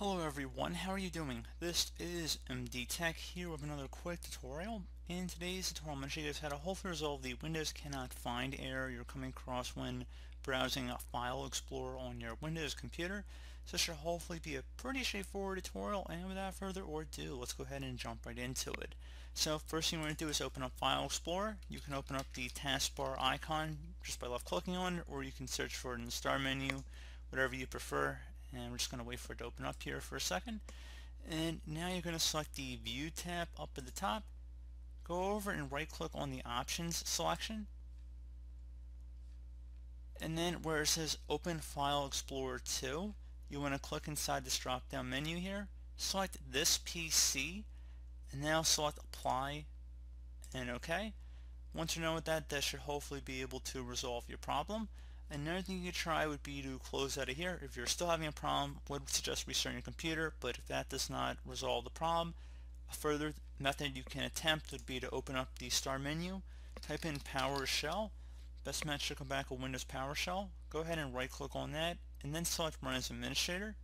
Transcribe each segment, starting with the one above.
Hello everyone, how are you doing? This is MD Tech here with another quick tutorial. In today's tutorial, I'm going to show you guys how to hopefully resolve the Windows cannot find error you're coming across when browsing a file explorer on your Windows computer. So this should hopefully be a pretty straightforward tutorial, and without further ado, let's go ahead and jump right into it. So first thing we're going to do is open up File Explorer. You can open up the taskbar icon just by left clicking on it, or you can search for it in the start menu, whatever you prefer and we're just going to wait for it to open up here for a second. And now you're going to select the view tab up at the top. Go over and right click on the options selection. And then where it says open file explorer to you want to click inside this drop down menu here select this PC and now select apply and OK. Once you're done with that that should hopefully be able to resolve your problem Another thing you could try would be to close out of here. If you're still having a problem, would suggest restarting your computer, but if that does not resolve the problem, a further method you can attempt would be to open up the start menu, type in PowerShell. Best match should come back with Windows PowerShell. Go ahead and right click on that, and then select Run as Administrator.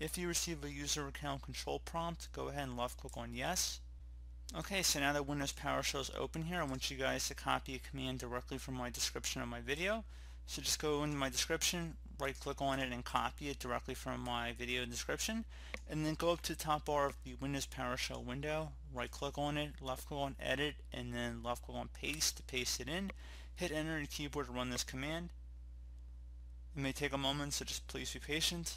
If you receive a user account control prompt, go ahead and left click on Yes. Okay, so now that Windows PowerShell is open here, I want you guys to copy a command directly from my description of my video. So just go into my description, right click on it and copy it directly from my video description and then go up to the top bar of the Windows PowerShell window, right click on it, left click on edit and then left click on paste to paste it in. Hit enter on your keyboard to run this command. It may take a moment so just please be patient.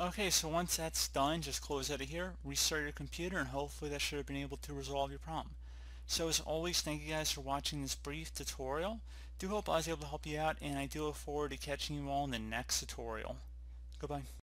Okay, so once that's done, just close out of here, restart your computer, and hopefully that should have been able to resolve your problem. So as always, thank you guys for watching this brief tutorial. Do hope I was able to help you out, and I do look forward to catching you all in the next tutorial. Goodbye.